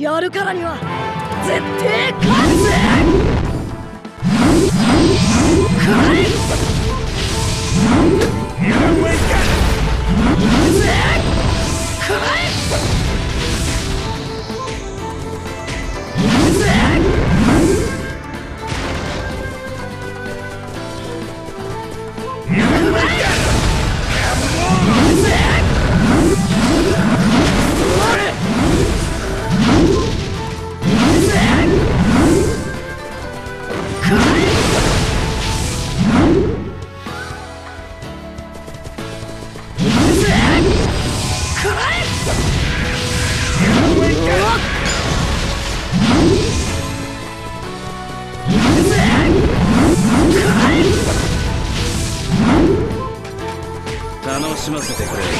やるからには絶対勝つ no se te cree.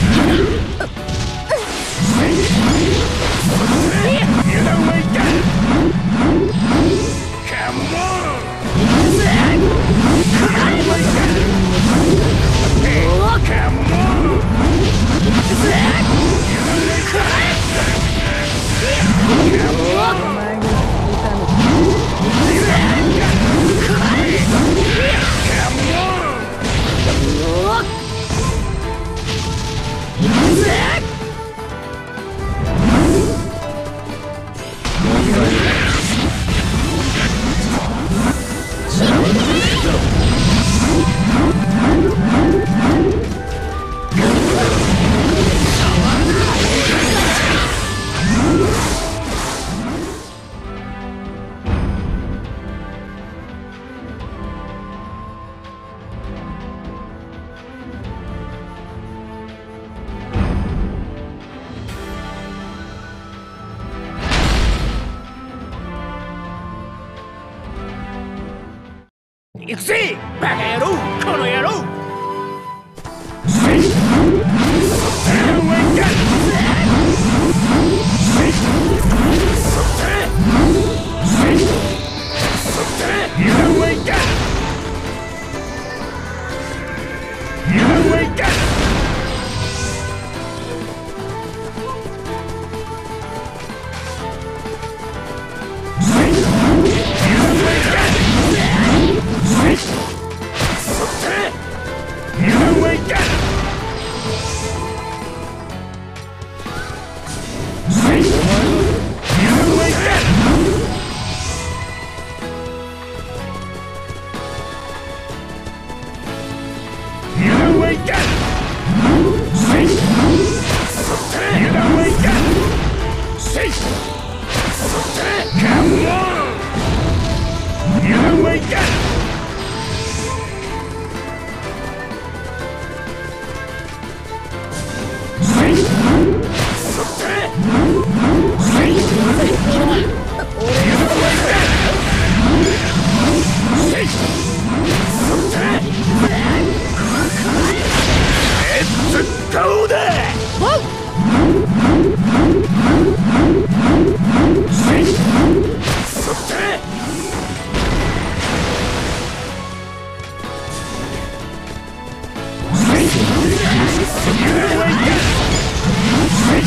Yeah. Sim! Peru! Safe! Get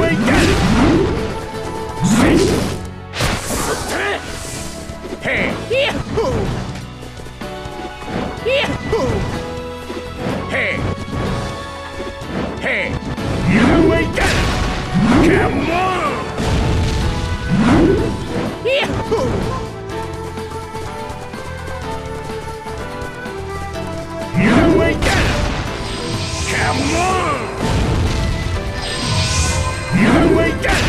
away! Hey! Yahoo! Yahoo! Hey! Hey! You ain't got it! Come on! Yahoo! You ain't got it! Come on! You ain't got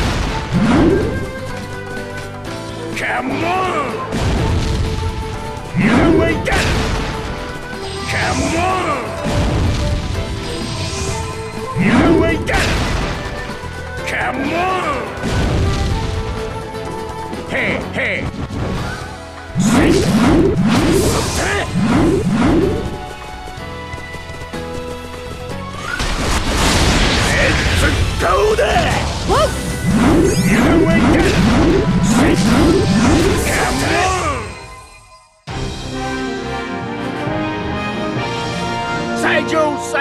it! Come on! Get it! Come on! You ain't it! Come on! Hey, hey!